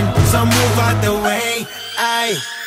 in, so move out the way. Aye.